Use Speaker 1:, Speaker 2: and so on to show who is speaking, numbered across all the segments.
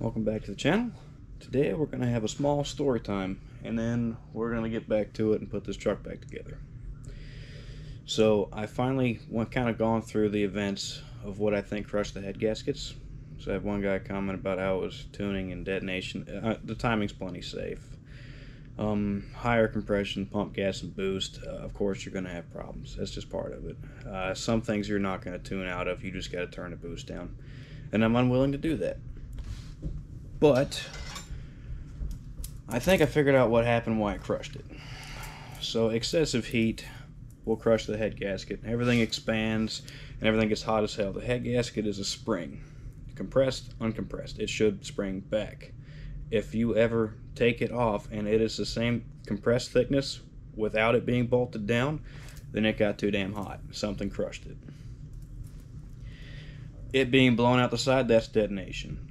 Speaker 1: Welcome back to the channel. Today we're going to have a small story time and then we're going to get back to it and put this truck back together. So I finally went kind of gone through the events of what I think crushed the head gaskets. So I have one guy comment about how it was tuning and detonation. Uh, the timing's plenty safe. Um, higher compression, pump gas, and boost. Uh, of course, you're going to have problems. That's just part of it. Uh, some things you're not going to tune out of. You just got to turn the boost down, and I'm unwilling to do that. But I think I figured out what happened, why it crushed it. So excessive heat will crush the head gasket. Everything expands and everything gets hot as hell. The head gasket is a spring, compressed, uncompressed. It should spring back if you ever take it off and it is the same compressed thickness without it being bolted down, then it got too damn hot. Something crushed it. It being blown out the side, that's detonation.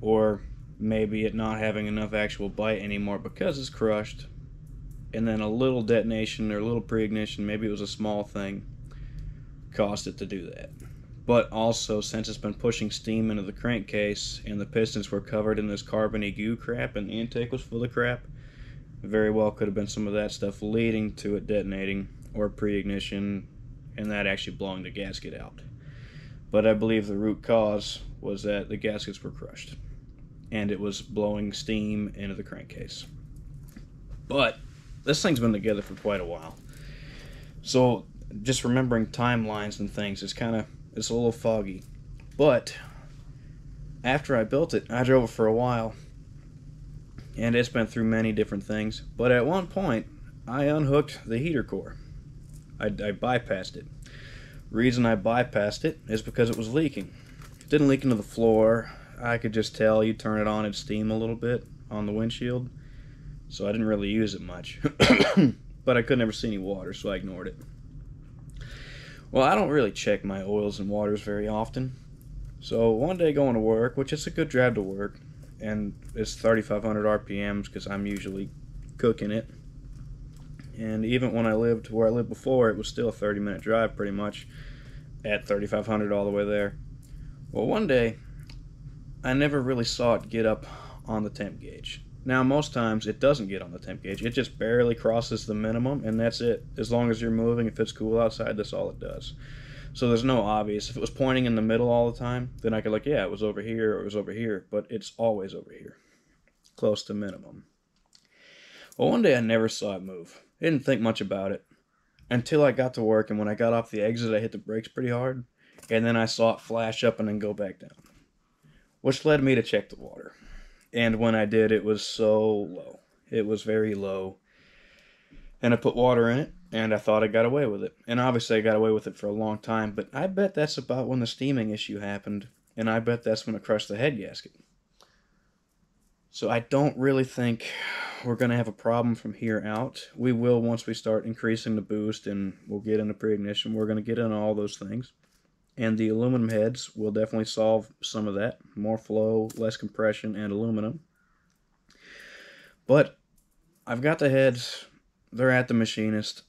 Speaker 1: Or maybe it not having enough actual bite anymore because it's crushed. And then a little detonation or a little pre-ignition, maybe it was a small thing, caused it to do that but also since it's been pushing steam into the crankcase and the pistons were covered in this carbony goo crap and the intake was full of crap, very well could have been some of that stuff leading to it detonating or pre-ignition and that actually blowing the gasket out. But I believe the root cause was that the gaskets were crushed and it was blowing steam into the crankcase. But this thing's been together for quite a while. So just remembering timelines and things is kind of it's a little foggy. But after I built it, I drove it for a while. And it's been through many different things. But at one point, I unhooked the heater core. I, I bypassed it. Reason I bypassed it is because it was leaking. It didn't leak into the floor. I could just tell you turn it on, it'd steam a little bit on the windshield. So I didn't really use it much. but I could never see any water, so I ignored it. Well, I don't really check my oils and waters very often. So one day going to work, which is a good drive to work, and it's 3,500 RPMs because I'm usually cooking it. And even when I lived where I lived before, it was still a 30 minute drive pretty much at 3,500 all the way there. Well, one day, I never really saw it get up on the temp gauge. Now, most times it doesn't get on the temp gauge. It just barely crosses the minimum, and that's it. As long as you're moving, if it's cool outside, that's all it does. So there's no obvious. If it was pointing in the middle all the time, then I could like, yeah, it was over here or it was over here, but it's always over here, close to minimum. Well, one day I never saw it move. I didn't think much about it until I got to work, and when I got off the exit, I hit the brakes pretty hard, and then I saw it flash up and then go back down, which led me to check the water and when I did, it was so low. It was very low. And I put water in it, and I thought I got away with it. And obviously, I got away with it for a long time, but I bet that's about when the steaming issue happened, and I bet that's when it crushed the head gasket. So I don't really think we're going to have a problem from here out. We will once we start increasing the boost, and we'll get into pre-ignition. We're going to get into all those things and the aluminum heads will definitely solve some of that. More flow, less compression, and aluminum. But I've got the heads. They're at the machinist.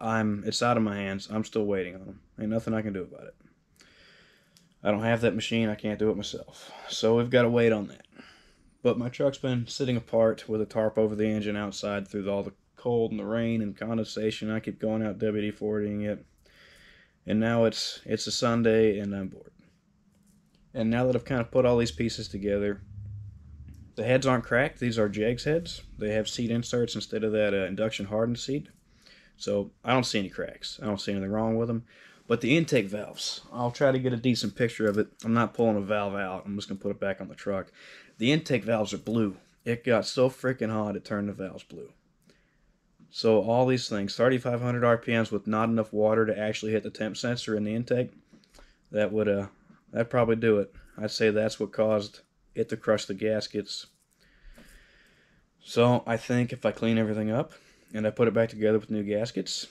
Speaker 1: I'm. It's out of my hands. I'm still waiting on them. Ain't nothing I can do about it. I don't have that machine. I can't do it myself. So we've got to wait on that. But my truck's been sitting apart with a tarp over the engine outside through all the cold and the rain and condensation. I keep going out WD-40ing it and now it's it's a Sunday and I'm bored. And now that I've kind of put all these pieces together, the heads aren't cracked. These are Jegs heads. They have seat inserts instead of that uh, induction hardened seat. So I don't see any cracks. I don't see anything wrong with them. But the intake valves, I'll try to get a decent picture of it. I'm not pulling a valve out. I'm just going to put it back on the truck. The intake valves are blue. It got so freaking hot it turned the valves blue. So all these things, 3,500 RPMs with not enough water to actually hit the temp sensor in the intake, that would uh, that probably do it. I'd say that's what caused it to crush the gaskets. So I think if I clean everything up and I put it back together with new gaskets,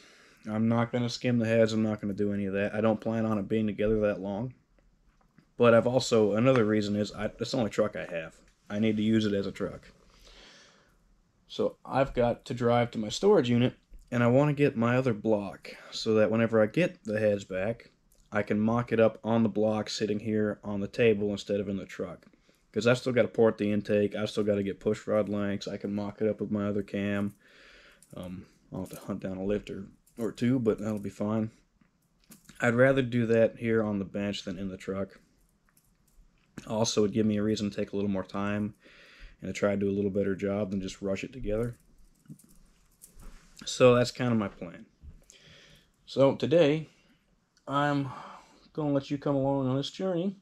Speaker 1: I'm not going to skim the heads. I'm not going to do any of that. I don't plan on it being together that long. But I've also, another reason is, I, it's the only truck I have. I need to use it as a truck. So I've got to drive to my storage unit and I want to get my other block so that whenever I get the heads back, I can mock it up on the block sitting here on the table instead of in the truck. because I still got to port the intake. I still got to get push rod lengths. I can mock it up with my other cam. Um, I'll have to hunt down a lifter or two, but that'll be fine. I'd rather do that here on the bench than in the truck. Also, it'd give me a reason to take a little more time and to try to do a little better job than just rush it together. So that's kind of my plan. So today, I'm going to let you come along on this journey.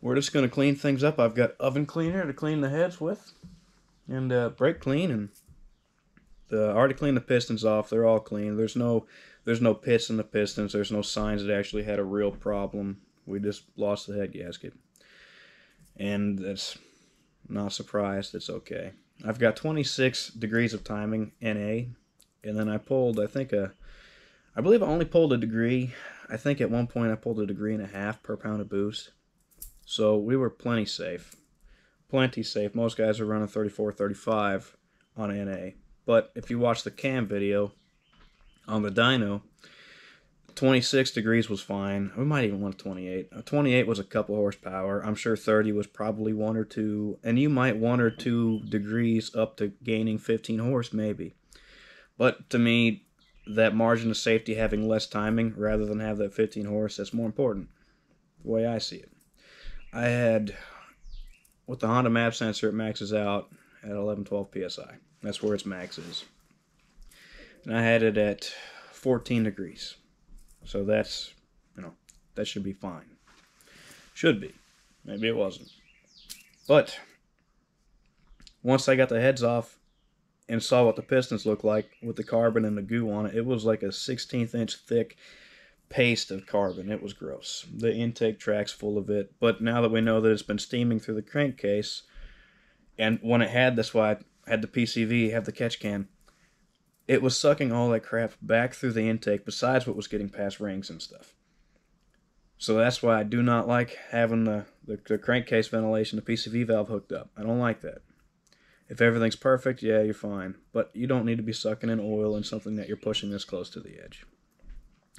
Speaker 1: We're just going to clean things up. I've got oven cleaner to clean the heads with, and uh, brake clean, and the, I already cleaned the pistons off. They're all clean. There's no there's no pits in the pistons. There's no signs that actually had a real problem. We just lost the head gasket, and that's not surprised. It's okay. I've got 26 degrees of timing NA, and then I pulled I think a I believe I only pulled a degree. I think at one point I pulled a degree and a half per pound of boost. So we were plenty safe. Plenty safe. Most guys are running 34, 35 on NA. But if you watch the cam video on the dyno, 26 degrees was fine. We might even want 28. Uh, 28 was a couple horsepower. I'm sure 30 was probably one or two. And you might one or two degrees up to gaining 15 horse, maybe. But to me, that margin of safety having less timing rather than have that 15 horse, that's more important. The way I see it. I had, with the Honda map sensor, it maxes out at 11, 12 psi. That's where its max is. And I had it at 14 degrees. So that's, you know, that should be fine. Should be. Maybe it wasn't. But once I got the heads off and saw what the pistons looked like with the carbon and the goo on it, it was like a 16th inch thick paste of carbon. It was gross. The intake track's full of it. But now that we know that it's been steaming through the crankcase, and when it had, that's why I had the PCV, have the catch can, it was sucking all that crap back through the intake besides what was getting past rings and stuff. So that's why I do not like having the, the, the crankcase ventilation, the PCV valve hooked up. I don't like that. If everything's perfect, yeah, you're fine. But you don't need to be sucking in oil in something that you're pushing this close to the edge.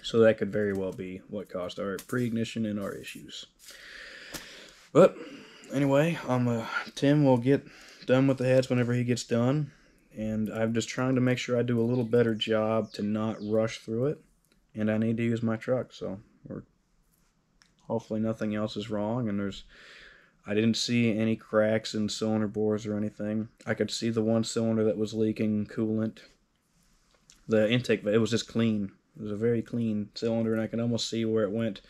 Speaker 1: So that could very well be what caused our pre-ignition and our issues. But anyway, um, uh, Tim will get done with the heads whenever he gets done, and I'm just trying to make sure I do a little better job to not rush through it. And I need to use my truck, so we're hopefully nothing else is wrong. And there's, I didn't see any cracks in cylinder bores or anything. I could see the one cylinder that was leaking coolant. The intake, it was just clean it was a very clean cylinder, and I can almost see where it went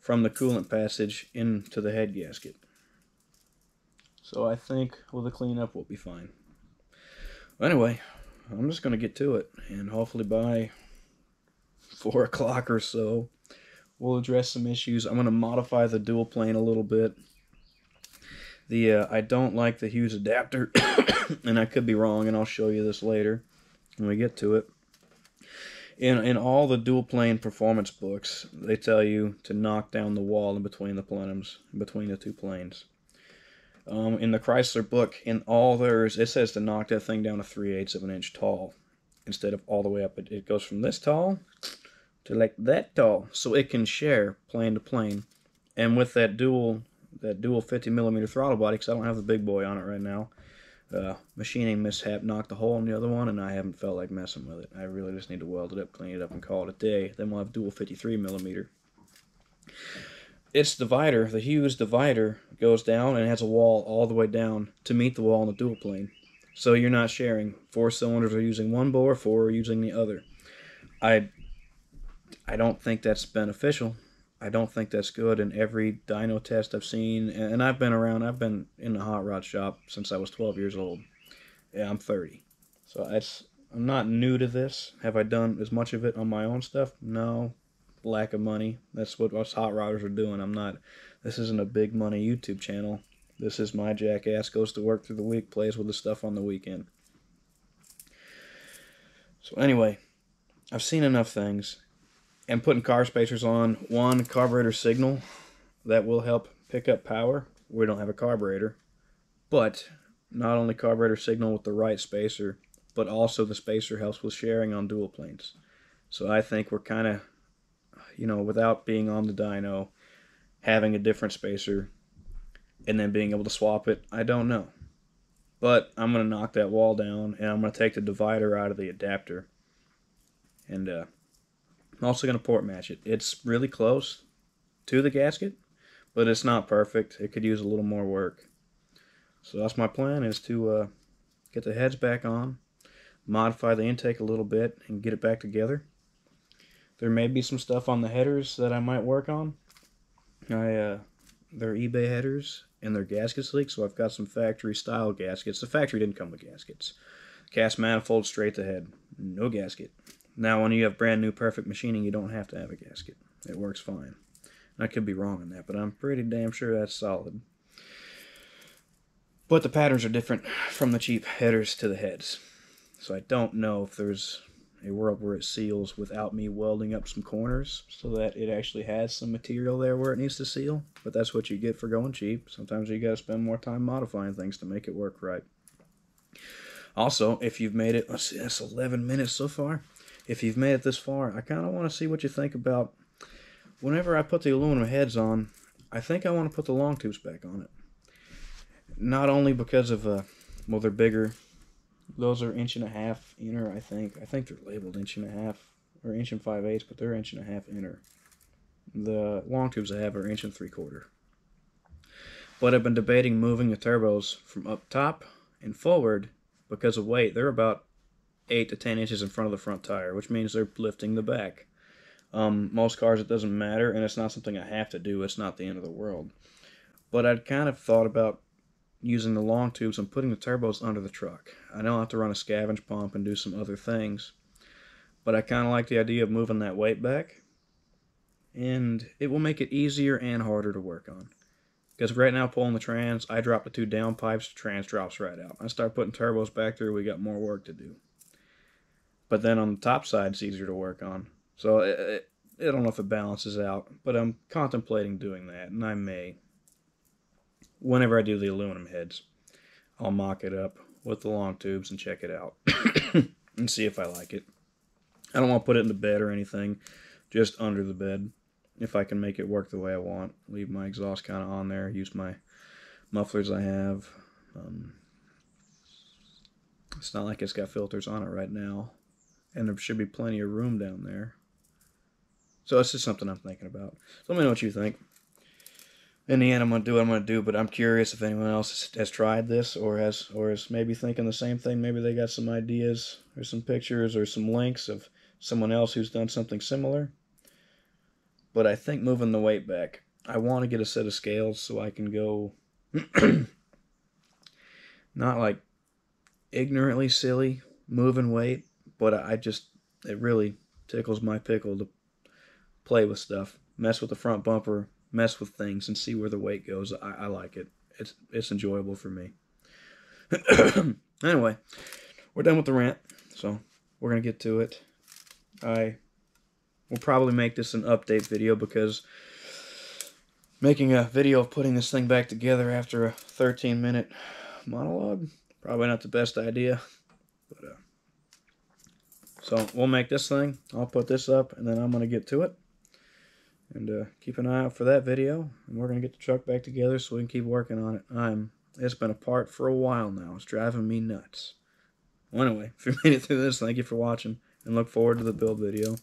Speaker 1: from the coolant passage into the head gasket. So I think with the cleanup, we'll be fine. Anyway, I'm just going to get to it, and hopefully by 4 o'clock or so, we'll address some issues. I'm going to modify the dual plane a little bit. The uh, I don't like the Hughes adapter, and I could be wrong, and I'll show you this later when we get to it in in all the dual plane performance books, they tell you to knock down the wall in between the plenums, between the two planes. Um, in the Chrysler book, in all theirs, it says to knock that thing down to 3 eighths of an inch tall instead of all the way up. It, it goes from this tall to like that tall, so it can share plane to plane. And with that dual that dual 50 millimeter throttle body, because I don't have the big boy on it right now, uh, machining mishap knocked a hole in the other one, and I haven't felt like messing with it. I really just need to weld it up, clean it up, and call it a day. Then we'll have dual 53 millimeter. Its divider, the Hughes divider, goes down and has a wall all the way down to meet the wall in the dual plane. So you're not sharing. Four cylinders are using one bore, four are using the other. I, I don't think that's beneficial. I don't think that's good. In every dyno test I've seen, and I've been around, I've been in the hot rod shop since I was 12 years old. Yeah, I'm 30. So that's, I'm not new to this. Have I done as much of it on my own stuff? No. Lack of money. That's what us hot rodders are doing. I'm not, this isn't a big money YouTube channel. This is my jackass goes to work through the week, plays with the stuff on the weekend. So anyway, I've seen enough things and putting car spacers on one carburetor signal that will help pick up power. We don't have a carburetor, but not only carburetor signal with the right spacer, but also the spacer helps with sharing on dual planes. So I think we're kind of, you know, without being on the dyno, having a different spacer and then being able to swap it, I don't know. But I'm going to knock that wall down and I'm going to take the divider out of the adapter. And uh, I'm also going to port match it. It's really close to the gasket, but it's not perfect. It could use a little more work. So that's my plan is to uh, get the heads back on, modify the intake a little bit, and get it back together. There may be some stuff on the headers that I might work on. I uh, they're eBay headers and their gaskets leak, so I've got some factory style gaskets. The factory didn't come with gaskets. Cast manifold straight to head, no gasket. Now, when you have brand new perfect machining, you don't have to have a gasket. It works fine. I could be wrong on that, but I'm pretty damn sure that's solid. But the patterns are different from the cheap headers to the heads. So I don't know if there's a world where it seals without me welding up some corners so that it actually has some material there where it needs to seal. But that's what you get for going cheap. Sometimes you got to spend more time modifying things to make it work right. Also, if you've made it, let's see, that's 11 minutes so far. If you've made it this far, I kind of want to see what you think about whenever I put the aluminum heads on, I think I want to put the long tubes back on it. Not only because of, uh, well, they're bigger. Those are inch and a half inner, I think. I think they're labeled inch and a half or inch and five eighths, but they're inch and a half inner. The long tubes I have are inch and three quarter. But I've been debating moving the turbos from up top and forward because of weight. They're about 8 to 10 inches in front of the front tire, which means they're lifting the back. Um, most cars it doesn't matter, and it's not something I have to do. It's not the end of the world. But I'd kind of thought about using the long tubes and putting the turbos under the truck. I don't have to run a scavenge pump and do some other things. But I kind of like the idea of moving that weight back. And it will make it easier and harder to work on. Because right now, pulling the trans, I drop the two down pipes, the trans drops right out. I start putting turbos back there, we got more work to do. But then on the top side, it's easier to work on. So it, it, I don't know if it balances out, but I'm contemplating doing that, and I may. Whenever I do the aluminum heads, I'll mock it up with the long tubes and check it out and see if I like it. I don't want to put it in the bed or anything, just under the bed. If I can make it work the way I want, leave my exhaust kind of on there, use my mufflers I have. Um, it's not like it's got filters on it right now, and there should be plenty of room down there. So it's just something I'm thinking about. So let me know what you think. In the end, I'm gonna do what I'm gonna do, but I'm curious if anyone else has tried this or has or is maybe thinking the same thing. Maybe they got some ideas or some pictures or some links of someone else who's done something similar. But I think moving the weight back, I want to get a set of scales so I can go not like ignorantly silly moving weight, but I just it really tickles my pickle to play with stuff, mess with the front bumper, mess with things, and see where the weight goes. I, I like it. It's it's enjoyable for me. anyway, we're done with the rant, so we're gonna get to it. I will probably make this an update video because making a video of putting this thing back together after a 13 minute monologue probably not the best idea. But uh, so we'll make this thing. I'll put this up, and then I'm gonna get to it. And uh, keep an eye out for that video. And we're going to get the truck back together so we can keep working on it. I'm. It's been apart for a while now. It's driving me nuts. Well, anyway, if you made it through this, thank you for watching. And look forward to the build video.